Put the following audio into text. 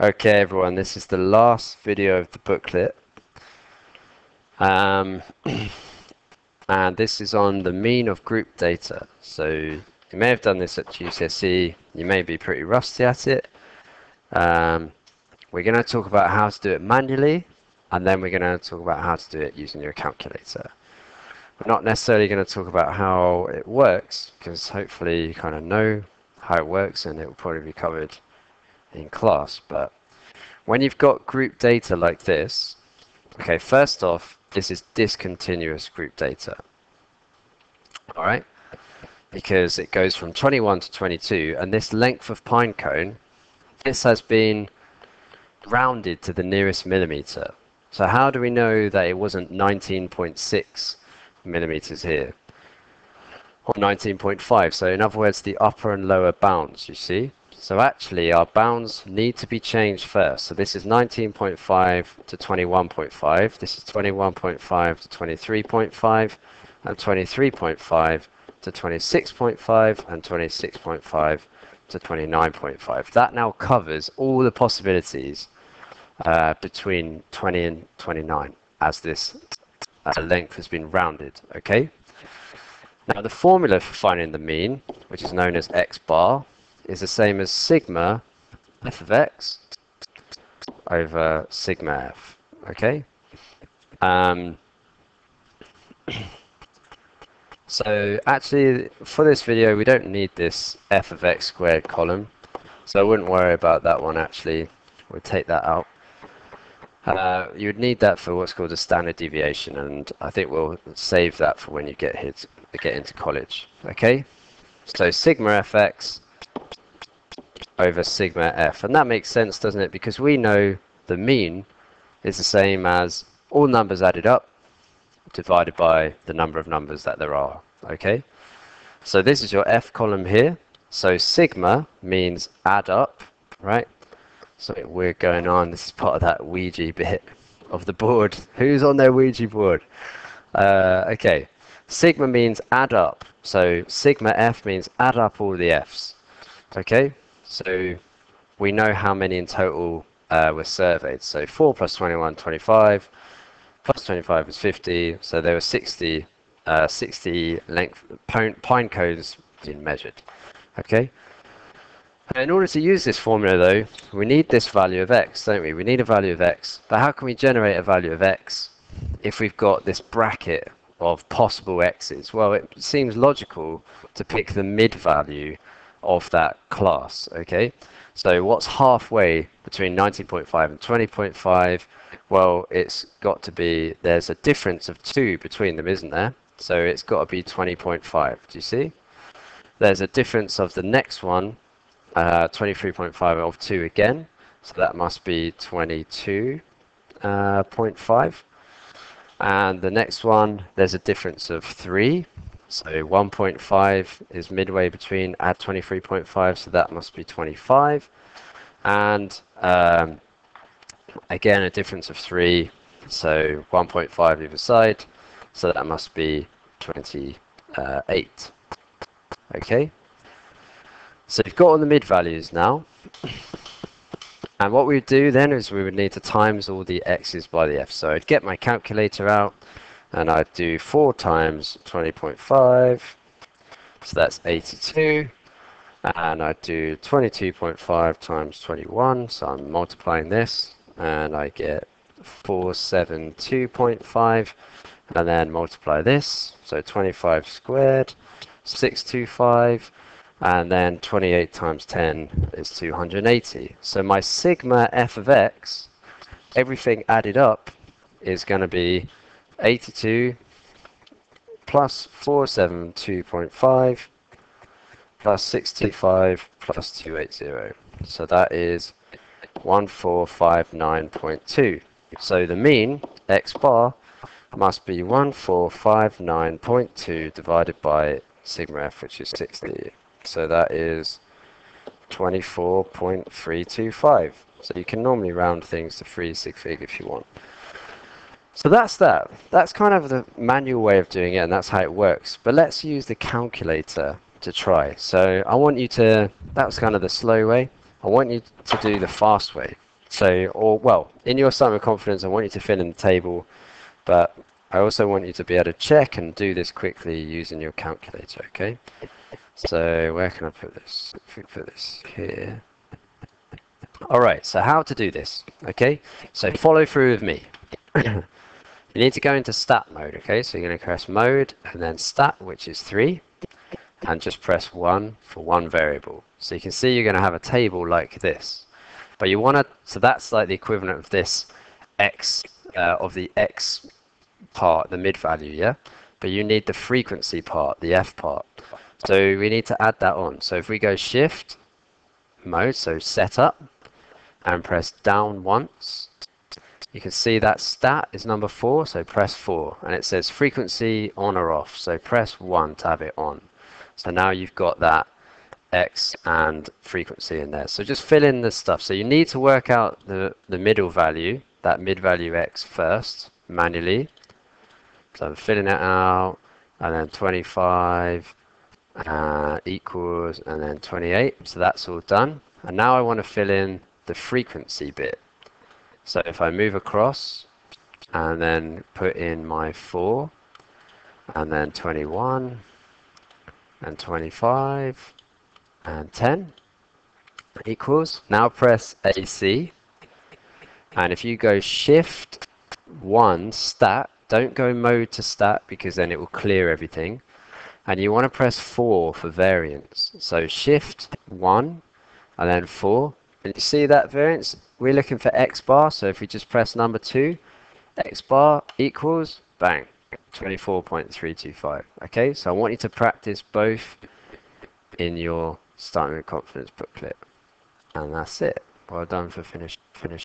Okay everyone, this is the last video of the booklet. Um, and this is on the mean of group data. So you may have done this at GCSE, you may be pretty rusty at it. Um, we're going to talk about how to do it manually, and then we're going to talk about how to do it using your calculator. We're not necessarily going to talk about how it works, because hopefully you kind of know how it works and it will probably be covered in class. But when you've got group data like this, okay, first off, this is discontinuous group data. All right, because it goes from 21 to 22, and this length of pine cone, this has been rounded to the nearest millimeter. So how do we know that it wasn't 19.6 millimeters here? Or 19.5, so in other words, the upper and lower bounds, you see? So actually our bounds need to be changed first. So this is 19.5 to 21.5. This is 21.5 to 23.5 and 23.5 to 26.5 and 26.5 to 29.5. That now covers all the possibilities uh, between 20 and 29 as this uh, length has been rounded, okay? Now the formula for finding the mean, which is known as x bar, is the same as sigma f of x over sigma f. Okay. Um, so actually, for this video, we don't need this f of x squared column, so I wouldn't worry about that one. Actually, we'll take that out. Uh, you would need that for what's called a standard deviation, and I think we'll save that for when you get hit, get into college. Okay. So sigma fx over sigma f. And that makes sense, doesn't it? Because we know the mean is the same as all numbers added up divided by the number of numbers that there are. Okay? So this is your f column here. So sigma means add up, right? So we're going on. This is part of that Ouija bit of the board. Who's on their Ouija board? Uh, okay. Sigma means add up. So sigma f means add up all the f's. Okay? So we know how many in total uh, were surveyed. So 4 plus 21, 25, plus 25 is 50. So there were 60, uh, 60 length pine, pine cones being measured. Okay. In order to use this formula though, we need this value of x, don't we? We need a value of x. But how can we generate a value of x if we've got this bracket of possible x's? Well, it seems logical to pick the mid value of that class, okay? So what's halfway between 19.5 and 20.5? Well, it's got to be, there's a difference of 2 between them, isn't there? So it's got to be 20.5, do you see? There's a difference of the next one, 23.5 uh, of 2 again, so that must be 22.5. Uh, and the next one, there's a difference of 3, so 1.5 is midway between add 23.5, so that must be 25. And um, again, a difference of 3, so 1.5 either side, so that must be 28. Okay, so you've got all the mid values now. And what we would do then is we would need to times all the x's by the f. So I'd get my calculator out and I'd do 4 times 20.5, so that's 82, and I'd do 22.5 times 21, so I'm multiplying this, and I get 472.5, and then multiply this, so 25 squared, 625, and then 28 times 10 is 280. So my sigma f of x, everything added up, is going to be 82 plus 472.5 plus 65 plus 280. So that is 1459.2. So the mean, x bar, must be 1459.2 divided by sigma f, which is 60. So that is 24.325. So you can normally round things to three sig fig if you want. So that's that. That's kind of the manual way of doing it, and that's how it works. But let's use the calculator to try. So I want you to, that was kind of the slow way. I want you to do the fast way. So, or well, in your starting with confidence, I want you to fill in the table, but I also want you to be able to check and do this quickly using your calculator, okay? So where can I put this? If we put this here. Alright, so how to do this, okay? So follow through with me. You need to go into stat mode, okay? So you're going to press mode and then stat, which is 3, and just press 1 for one variable. So you can see you're going to have a table like this. But you want to, so that's like the equivalent of this x, uh, of the x part, the mid value, yeah? But you need the frequency part, the f part. So we need to add that on. So if we go shift mode, so setup, and press down once, you can see that stat is number four, so press four. And it says frequency on or off, so press one to have it on. So now you've got that x and frequency in there. So just fill in the stuff. So you need to work out the, the middle value, that mid value x first, manually. So I'm filling it out, and then 25 uh, equals, and then 28. So that's all done. And now I want to fill in the frequency bit. So if I move across, and then put in my 4, and then 21, and 25, and 10 equals. Now press AC. And if you go shift 1 stat, don't go mode to stat because then it will clear everything. And you want to press 4 for variance. So shift 1 and then 4. And you see that variance? We're looking for X bar. So if we just press number 2, X bar equals, bang, 24.325. Okay, so I want you to practice both in your starting with confidence booklet. And that's it. Well done for finish, finish.